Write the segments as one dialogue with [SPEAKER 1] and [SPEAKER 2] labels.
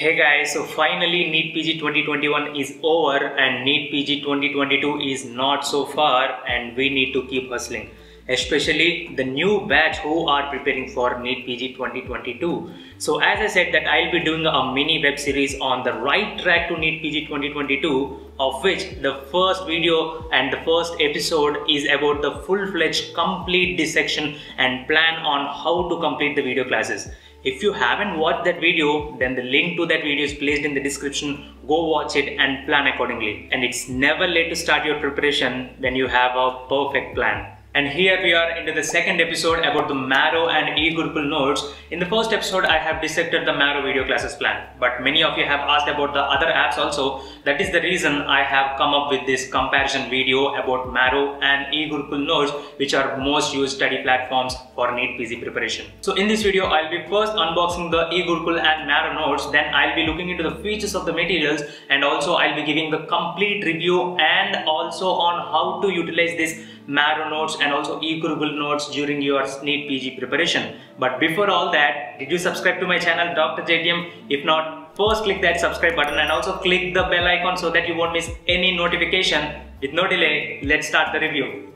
[SPEAKER 1] Hey guys, so finally NEET PG 2021 is over and NEET PG 2022 is not so far and we need to keep hustling. Especially the new batch who are preparing for NEET PG 2022. So as I said that I'll be doing a mini web series on the right track to NEET PG 2022 of which the first video and the first episode is about the full-fledged complete dissection and plan on how to complete the video classes. If you haven't watched that video, then the link to that video is placed in the description. Go watch it and plan accordingly. And it's never late to start your preparation when you have a perfect plan. And here we are into the second episode about the Marrow and eGurukul notes. In the first episode, I have dissected the Marrow video classes plan. But many of you have asked about the other apps also. That is the reason I have come up with this comparison video about Marrow and eGurukul notes, which are most used study platforms for NEET PG preparation. So in this video, I'll be first unboxing the eGurukul and Marrow notes. Then I'll be looking into the features of the materials and also I'll be giving the complete review and also on how to utilize this Marrow notes and also eGurukul notes during your NEET PG preparation. But before all that, did you subscribe to my channel Dr. JTM? If not, first click that subscribe button and also click the bell icon so that you won't miss any notification. With no delay, let's start the review.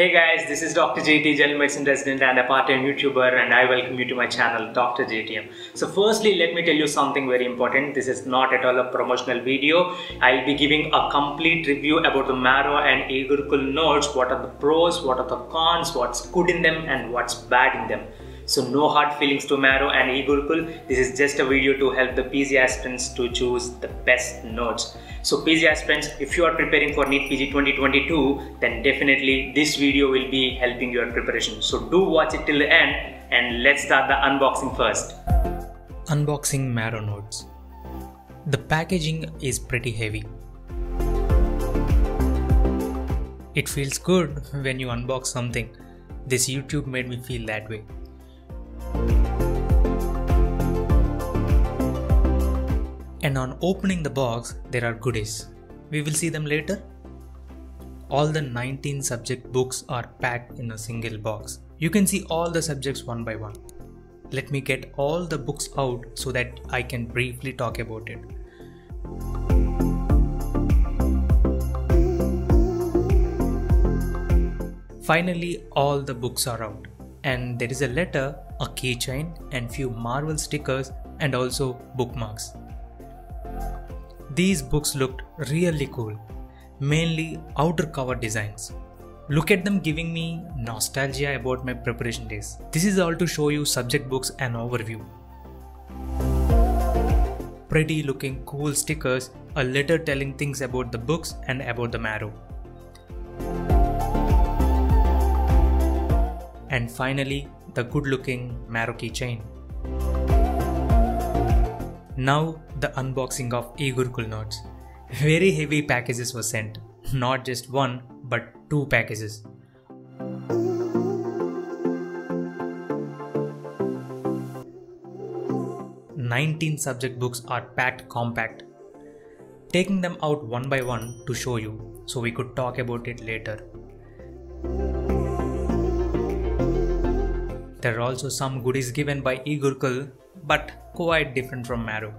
[SPEAKER 1] Hey guys, this is Dr. JT, General Medicine Resident and a part-time YouTuber and I welcome you to my channel Dr. JTM. So firstly, let me tell you something very important. This is not at all a promotional video. I'll be giving a complete review about the Marrow and eGurukul nodes. What are the pros, what are the cons, what's good in them and what's bad in them. So no hard feelings to Marrow and eGurukul. This is just a video to help the PG aspirants to choose the best notes. So PG aspirants, if you are preparing for NEET PG 2022, then definitely this video will be helping your preparation. So do watch it till the end and let's start the unboxing first.
[SPEAKER 2] Unboxing Marrow Notes. The packaging is pretty heavy. It feels good when you unbox something. This YouTube made me feel that way. And on opening the box, there are goodies. We will see them later. All the 19 subject books are packed in a single box. You can see all the subjects one by one. Let me get all the books out so that I can briefly talk about it. Finally, all the books are out, and there is a letter, a keychain, and few Marrow stickers, and also bookmarks. These books looked really cool, mainly outer cover designs. Look at them giving me nostalgia about my preparation days. This is all to show you subject books and overview. Pretty looking cool stickers, a letter telling things about the books and about the marrow. And finally, the good looking marrow keychain. Now the unboxing of eGurukul notes. Very heavy packages were sent. Not just one, but two packages. Nineteen subject books are packed compact. Taking them out one by one to show you, so we could talk about it later. There are also some goodies given by eGurukul, but quite different from Marrow.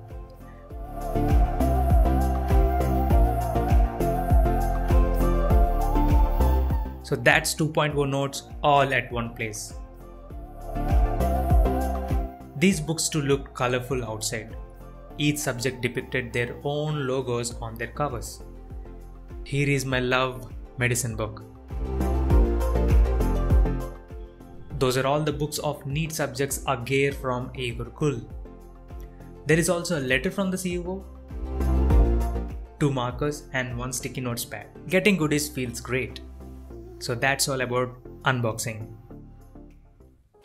[SPEAKER 2] So that's 2.0 notes all at one place. These books too looked colorful outside. Each subject depicted their own logos on their covers. Here is my love medicine book. Those are all the books of neat subjects Agare from eGurukul. There is also a letter from the CEO, two markers, and one sticky notes pad. Getting goodies feels great. So that's all about unboxing.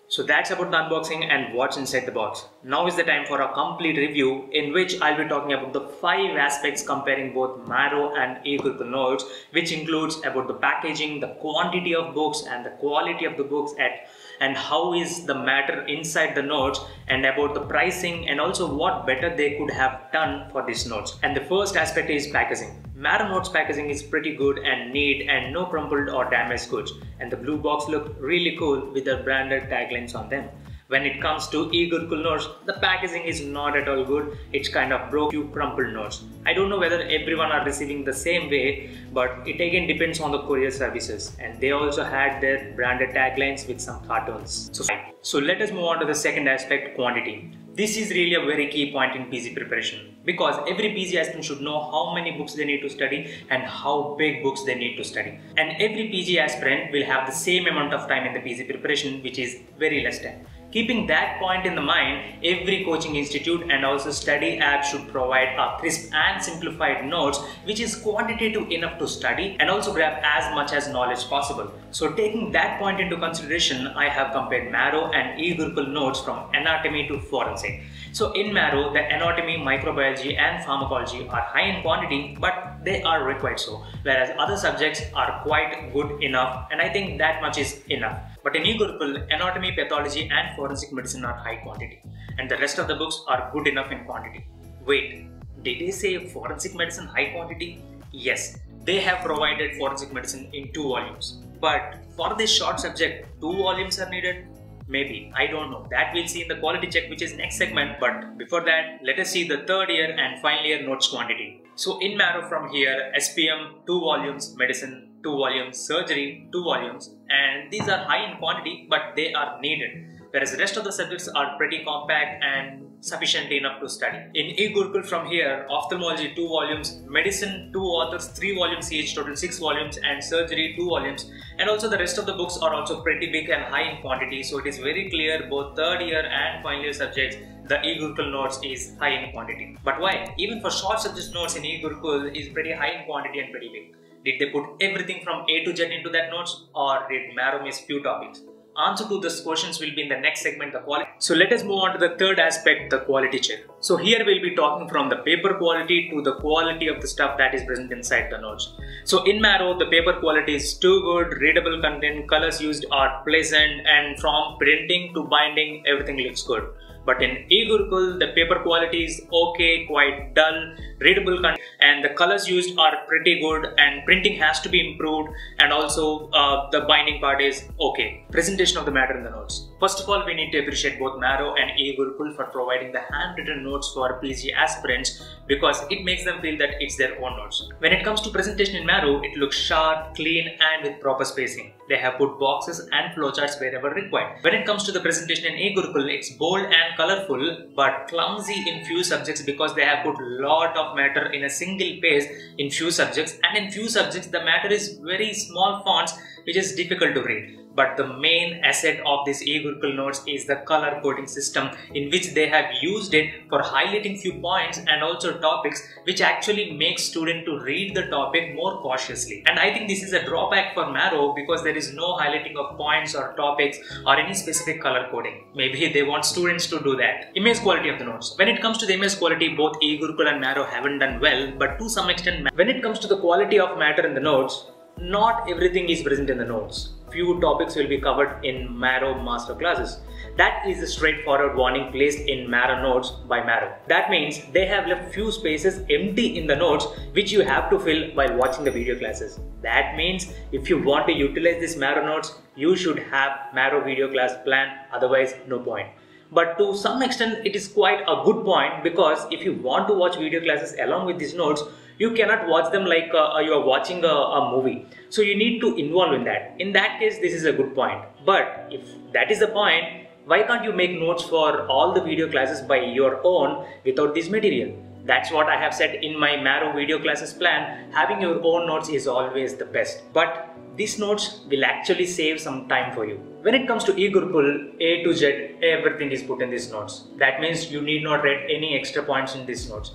[SPEAKER 1] So that's about the unboxing and what's inside the box. Now is the time for a complete review in which I'll be talking about the five aspects comparing both Marrow and eGurukul notes, which includes about the packaging, the quantity of books and the quality of the books at and how is the matter inside the notes and about the pricing and also what better they could have done for these notes. And the first aspect is packaging. Marrow Notes packaging is pretty good and neat and no crumpled or damaged goods and the blue box looked really cool with the branded taglines on them. When it comes to e-Gurukul notes, the packaging is not at all good. It's kind of broke you crumpled notes. I don't know whether everyone are receiving the same way, but it again depends on the courier services. And they also had their branded taglines with some cartoons. So, so let us move on to the second aspect, quantity. This is really a very key point in PG preparation because every PG aspirant should know how many books they need to study and how big books they need to study. And every PG aspirant will have the same amount of time in the PG preparation which is very less time. Keeping that point in the mind, every coaching institute and also study app should provide a crisp and simplified notes which is quantitative enough to study and also grab as much as knowledge possible. So taking that point into consideration, I have compared Marrow and e-Gurukul notes from anatomy to forensic. So in Marrow, the anatomy, microbiology and pharmacology are high in quantity but they are required so, whereas other subjects are quite good enough and I think that much is enough. But in e-Gurukul, anatomy, pathology and forensic medicine are high quantity and the rest of the books are good enough in quantity. Wait, did they say forensic medicine high quantity? Yes, they have provided forensic medicine in two volumes. But for this short subject, two volumes are needed? Maybe, I don't know. That we'll see in the quality check which is next segment. But before that, let us see the third year and final year notes quantity. So in Marrow from here, SPM, two volumes, medicine, two volumes, surgery, two volumes, and these are high in quantity, but they are needed. Whereas the rest of the subjects are pretty compact and sufficient enough to study. In e-Gurukul from here, ophthalmology 2 volumes, medicine 2 authors 3 volumes each, total 6 volumes and surgery 2 volumes and also the rest of the books are also pretty big and high in quantity so it is very clear both third year and final year subjects the e-Gurukul notes is high in quantity. But why? Even for short subject notes in e-Gurukul is pretty high in quantity and pretty big. Did they put everything from A to Z into that notes or did Marrow miss few topics? Answer to these questions will be in the next segment the quality. So let us move on to the third aspect the quality check. So here we'll be talking from the paper quality to the quality of the stuff that is present inside the notes. So in marrow the paper quality is too good readable content colors used are pleasant and from printing to binding everything looks good but in e-Gurukul, the paper quality is okay, quite dull, readable and the colors used are pretty good and printing has to be improved and also uh, the binding part is okay. Presentation of the matter in the notes. First of all, we need to appreciate both Marrow and e-Gurukul for providing the handwritten notes for PG aspirants because it makes them feel that it's their own notes. When it comes to presentation in Marrow, it looks sharp, clean and with proper spacing. They have put boxes and flowcharts wherever required. When it comes to the presentation in e-Gurukul, it's bold and colorful but clumsy in few subjects because they have put lot of matter in a single page in few subjects and in few subjects the matter is very small fonts which is difficult to read but the main asset of this e-Gurukul notes is the color coding system in which they have used it for highlighting few points and also topics which actually makes student to read the topic more cautiously. And I think this is a drawback for Marrow because there is no highlighting of points or topics or any specific color coding. Maybe they want students to do that. Image quality of the notes when it comes to the image quality both e-Gurukul and Marrow haven't done well but to some extent when it comes to the quality of matter in the notes not everything is present in the notes few topics will be covered in Marrow master classes. That is a straightforward warning placed in Marrow notes by Marrow. That means they have left few spaces empty in the notes which you have to fill while watching the video classes. That means if you want to utilize these Marrow notes, you should have Marrow video class plan, otherwise no point but to some extent it is quite a good point because if you want to watch video classes along with these notes you cannot watch them like uh, you are watching a, a, movie so you need to involve in that in that case this is a good point but if that is the point why can't you make notes for all the video classes by your own without this material that's what I have said in my Marrow video classes plan. Having your own notes is always the best. But these notes will actually save some time for you. When it comes to e-Gurukul, A to Z, everything is put in these notes. That means you need not write any extra points in these notes.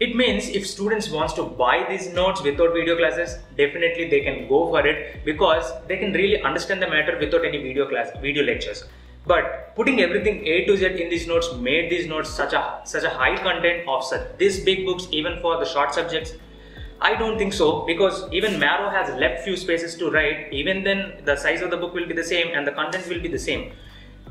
[SPEAKER 1] It means if students wants to buy these notes without video classes, definitely they can go for it because they can really understand the matter without any video class, video lectures. But putting everything A to Z in these notes made these notes such a such a high content of such this big books even for the short subjects. I don't think so because even Marrow has left few spaces to write. Even then the size of the book will be the same and the content will be the same.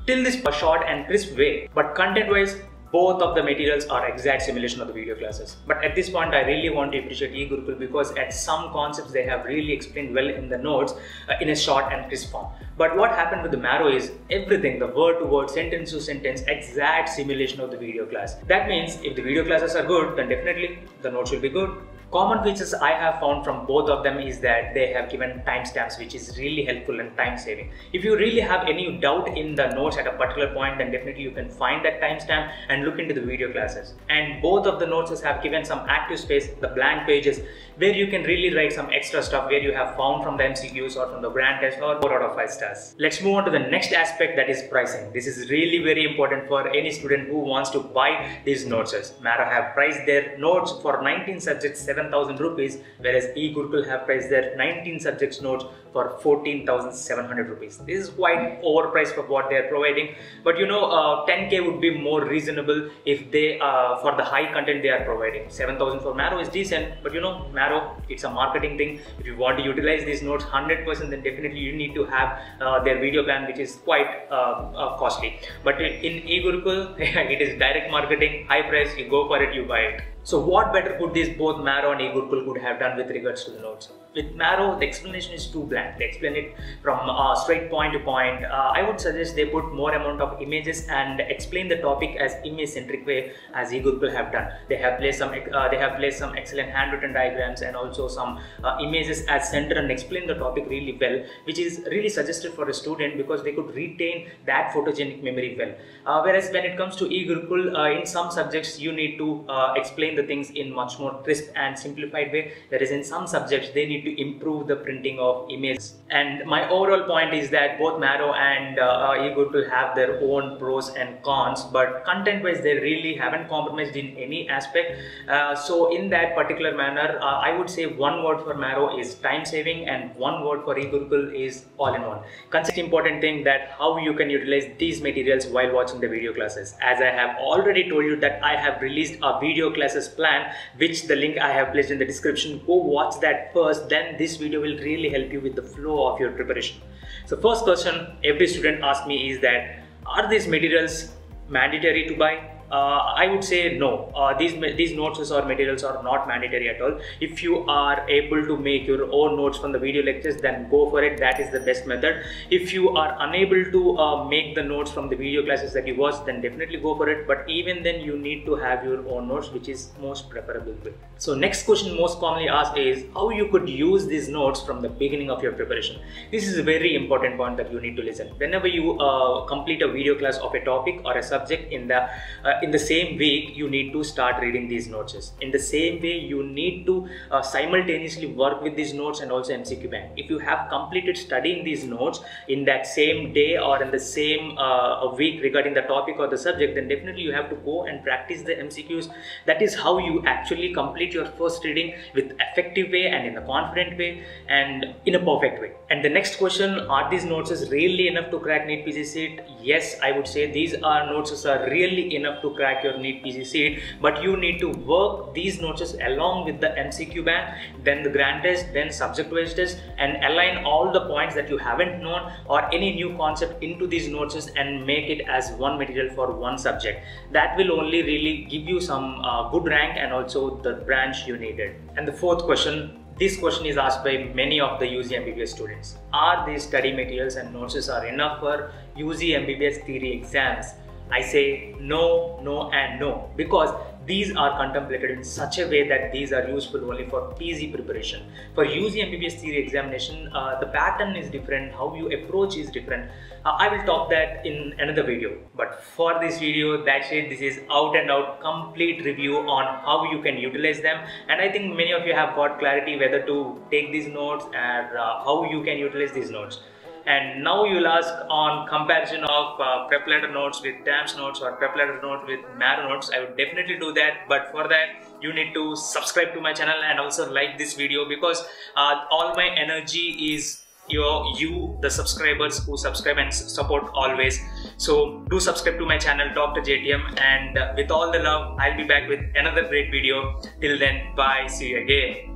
[SPEAKER 1] till this short and crisp way. But content wise, both of the materials are exact simulation of the video classes. But at this point, I really want to appreciate eGurukul because at some concepts they have really explained well in the notes uh, in a short and crisp form. But what happened with the Marrow is everything, the word to word, sentence to sentence, exact simulation of the video class. That means if the video classes are good, then definitely the notes will be good Common features I have found from both of them is that they have given timestamps which is really helpful and time saving. If you really have any doubt in the notes at a particular point then definitely you can find that timestamp and look into the video classes. And both of the notes have given some active space, the blank pages where you can really write some extra stuff where you have found from the MCQs or from the grand test or 4 out of 5 stars. Let's move on to the next aspect that is pricing. This is really very important for any student who wants to buy these notes. Marrow have priced their notes for 19 subjects 7,000 rupees, whereas eGurukul have priced their 19 subjects notes for 14,700 rupees. This is quite overpriced for what they are providing, but you know, uh, 10k would be more reasonable if they, uh, for the high content they are providing. 7,000 for Marrow is decent, but you know, Marrow, it's a marketing thing. If you want to utilize these notes 100%, then definitely you need to have uh, their video plan, which is quite uh, uh, costly. But in eGurukul, it is direct marketing, high price, you go for it, you buy it. So what better could these both Marrow and eGurukul could have done with regards to the notes? With Marrow, the explanation is too bland. They explain it from uh, straight point to point. Uh, I would suggest they put more amount of images and explain the topic as image-centric way as eGurukul have done. They have placed some uh, they have placed some excellent handwritten diagrams and also some uh, images as center and explain the topic really well, which is really suggested for a student because they could retain that photogenic memory well. Uh, whereas when it comes to eGurukul, uh, in some subjects you need to explain explain the things in much more crisp and simplified way whereas in some subjects they need to improve the printing of images and my overall point is that both Marrow and uh, Ego to have their own pros and cons but content wise they really haven't compromised in any aspect uh, so in that particular manner uh, I would say one word for Marrow is time saving and one word for eGurukul is all in one. Consider important thing that how you can utilize these materials while watching the video classes. As I have already told you that I have released a video classes plan which the link I have placed in the description. Go watch that first then this video will really help you with the flow of your preparation. So first question every student asks me is that are these materials mandatory to buy I would say no. Uh, these these notes or materials are not mandatory at all. If you are able to make your own notes from the video lectures, then go for it. That is the best method. If you are unable to uh, make the notes from the video classes that you watch, then definitely go for it. But even then, you need to have your own notes, which is most preferable. Way. So next question most commonly asked is how you could use these notes from the beginning of your preparation. This is a very important point that you need to listen. Whenever you uh, complete a video class of a topic or a subject in the uh, in the same week you need to start reading these notes. In the same way you need to uh, simultaneously work with these notes and also mcq bank. If you have completed studying these notes in that same day or in the same uh, week regarding the topic or the subject then definitely you have to go and practice the mcqs that is how you actually complete your first reading with effective way and in a confident way and in a perfect way. And the next question are these notes really enough to crack NEET PG CET yes i would say these are notes are really enough to crack your NEET CET but you need to work these notes along with the MCQ bank then the grand test then subject wise test and align all the points that you haven't known or any new concept into these notes and make it as one material for one subject that will only really give you some uh, good rank and also the branch you needed and the fourth question this question is asked by many of the UG MBBS students. Are these study materials and notes are enough for UG MBBS theory exams? I say no, no and no because these are contemplated in such a way that these are useful only for PG preparation. For UG MBBS theory examination, uh, the pattern is different, how you approach is different. Uh, I will talk that in another video. But for this video, that's it. This is out and out complete review on how you can utilize them. And I think many of you have got clarity whether to take these notes and uh, how you can utilize these notes and now you'll ask on comparison of uh, PrepLadder notes with DAMS notes or PrepLadder notes with Marrow notes I would definitely do that. But for that you need to subscribe to my channel and also like this video because uh, all my energy is your you the subscribers who subscribe and support always. So do subscribe to my channel dr jtm and with all the love i'll be back with another great video. Till then bye. See you again